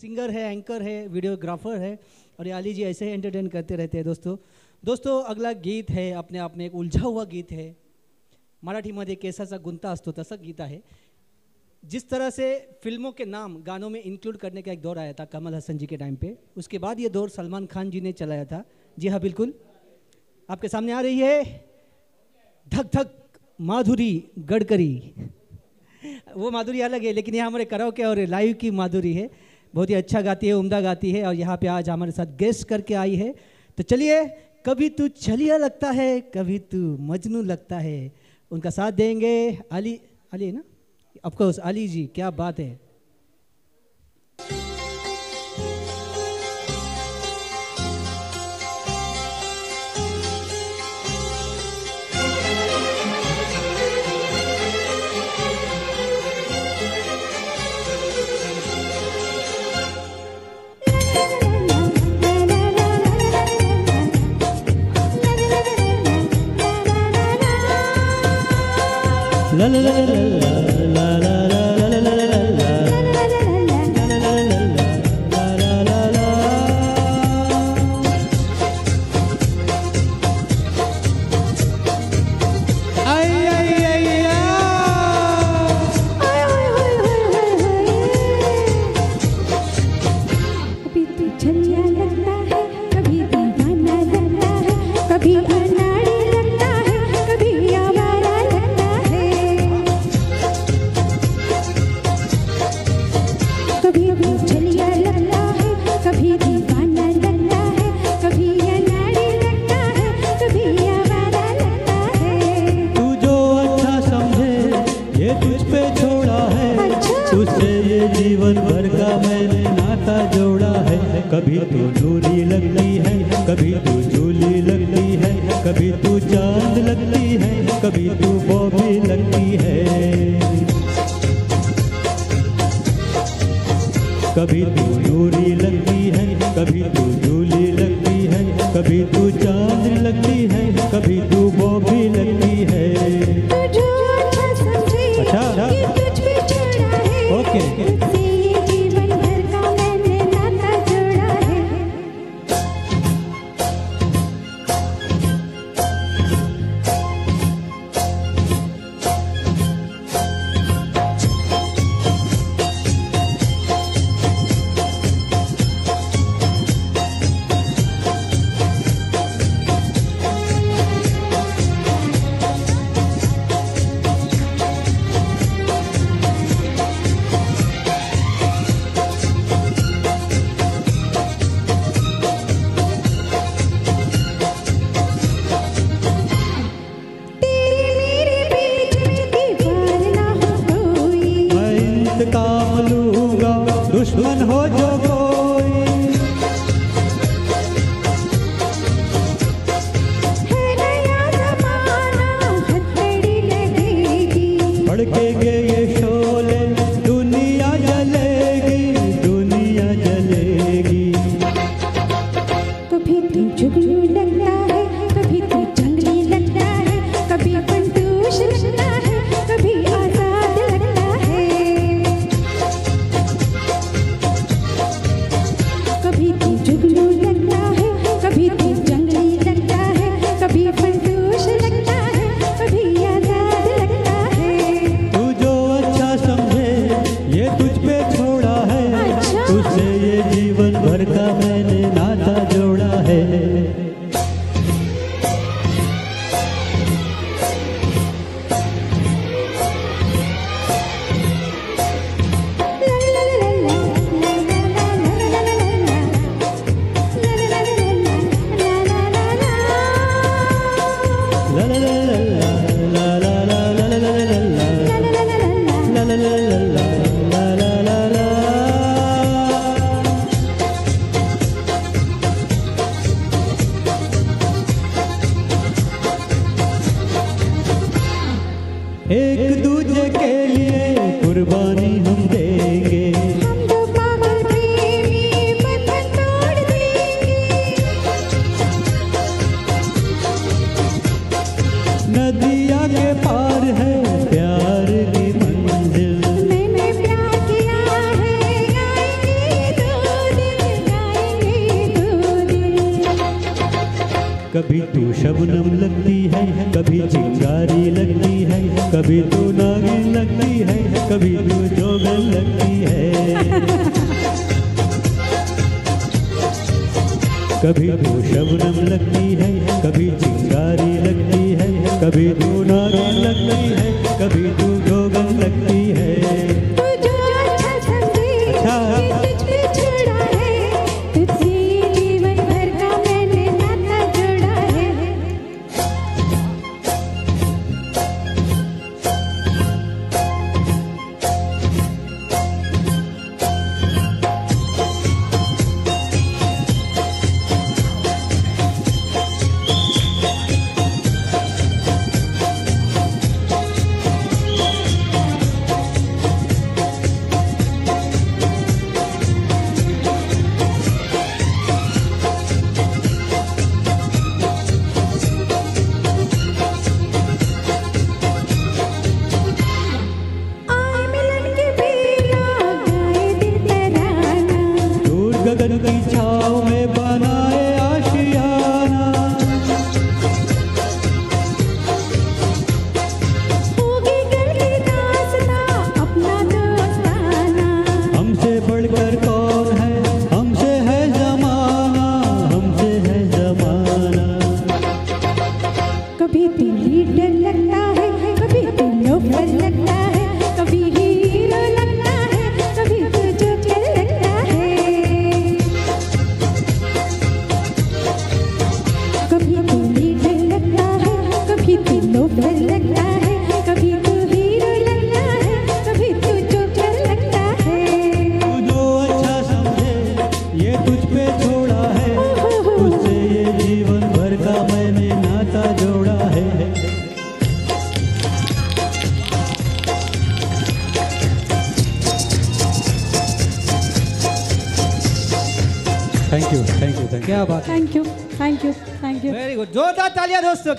Singer है anchor है videographer है और ये अली जी ऐसे ही एंटरटेन करते रहते हैं दोस्तों। दोस्तों, अगला गीत है, अपने आप में एक उलझा हुआ गीत है। मराठी मराठीमध्ये केसाचा गुंता असतो तसं गीत आहे। जिस तरह से फ़िल्मों के नाम गानों में इंक्लूड करने का एक दौर आया था कमल हसन जी के टाइम पे, उसके बाद ये दौर सलमान खान जी ने चलाया था। जी हाँ बिल्कुल। आपके सामने आ रही है, धक धक माधुरी गडकरी। वो माधुरी अलग है, लेकिन ये हमारे कराओके और लाइव की माधुरी है। बहुत ही अच्छा गाती है, उम्दा गाती है और यहाँ पे आज हमारे साथ गेस्ट करके आई है। तो चलिए, कभी तू छलिया लगता है, कभी तू मजनू लगता है, उनका साथ देंगे। अली अली है ना? ऑफकोर्स अली जी, क्या बात है। la la la la la la कभी तू चाँद लगती है, कभी तू बॉबी लगती है। कभी तू दूरी लगती है, कभी तू झूली लगती है, कभी तू चाँद Yeah. कभी तू शबनम लगती है कभी चिंगारी लगती है कभी तू नागिन लगती है कभी तू जोगल लगती है। कभी तू शबनम लगती है कभी चिंगारी लगती है कभी तू नागिन लगती है कभी तू जोगल लगती है। अच्छा। क्या बात thank you thank you thank you very good जोरदार तालियाँ दोस्तों।